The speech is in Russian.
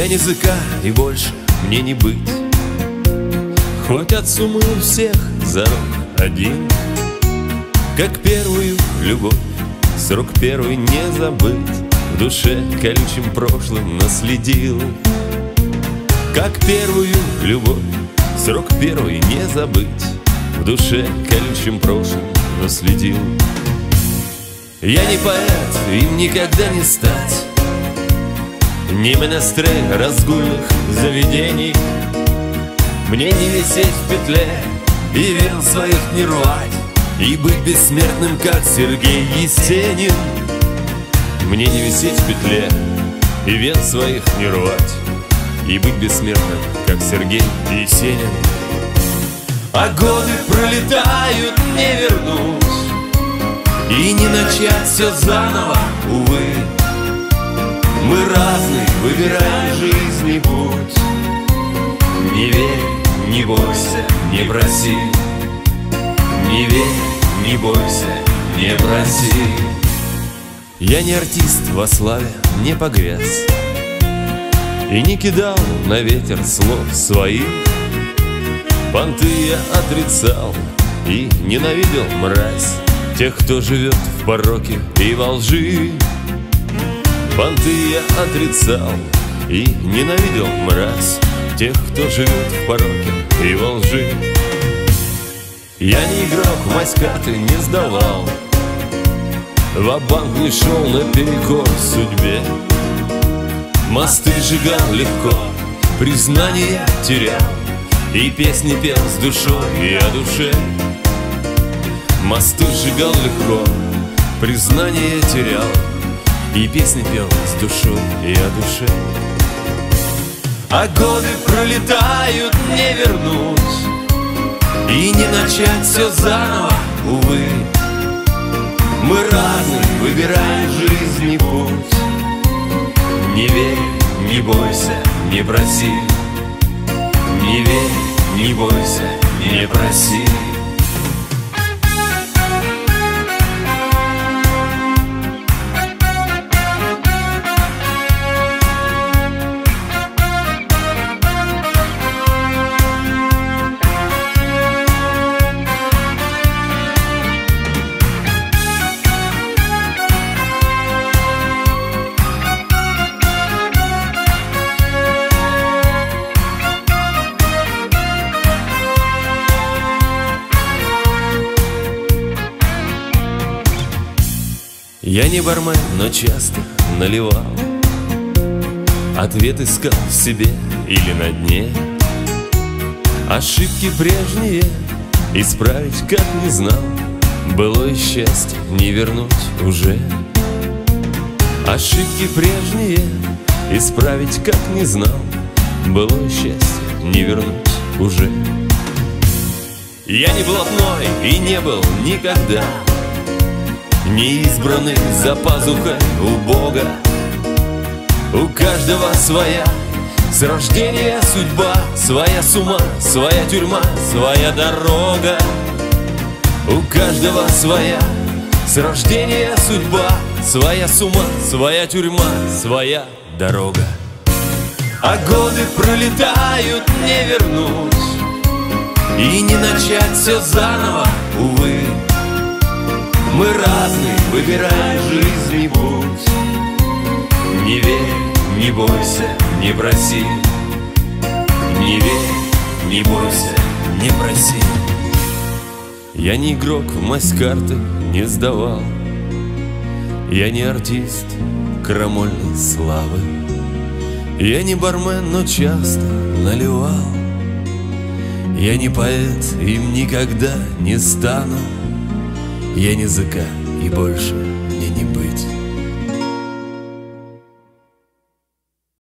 Я не языка и больше мне не быть. Хоть от суммы у всех зарок один. Как первую любовь Срок первый не забыть. В душе колючим прошлым наследил. Как первую любовь Срок первый не забыть. В душе колючим прошлым наследил. Я не поэт, им никогда не стать Ни менестрель разгульных заведений. Мне не висеть в петле И вен своих не рвать И быть бессмертным, как Сергей Есенин. Мне не висеть в петле И вен своих не рвать И быть бессмертным, как Сергей Есенин. А годы пролетают, не вернуть И не начать все заново, увы Мы разные, выбираем жизни путь. Не верь, не бойся, не проси. Не верь, не бойся, не проси. Я не артист во славе, не погряз. И не кидал на ветер слов своих. Понты я отрицал и ненавидел мразь. Тех, кто живет в пороке и во лжи Понты я отрицал и ненавидел мразь Тех, кто живет в пороке и во лжи. Я не игрок, мать карты не сдавал. Ва-банк не шел наперекор судьбе. Мосты сжигал легко, признание терял. И песни пел с душой и о душе. Мосты сжигал легко, признание терял И песни пел с душой и о душе. А годы пролетают, не вернуть И не начать все заново, увы. Мы разные, выбираем жизни путь. Не верь, не бойся, не проси. Не верь, не бойся, не проси Я не бармен, но часто наливал. Ответ искал в себе или на дне. Ошибки прежние исправить как не знал. Былое счастье не вернуть уже. Ошибки прежние исправить как не знал. Былое счастье не вернуть уже. Я не блатной и не был никогда не избранный за пазухой у Бога. У каждого своя с рождения судьба Своя сума, своя тюрьма, своя дорога. У каждого своя с рождения судьба Своя сума, своя тюрьма, своя дорога. А годы пролетают, не вернуть И не начать все заново, увы мы разные, выбираем жизни путь. Не верь, не бойся, не проси. Не верь, не бойся, не проси. Я не игрок, в масть карты не сдавал. Я не артист крамольной славы. Я не бармен, но часто наливал. Я не поэт, им никогда не стану я не зыка, и больше мне не быть.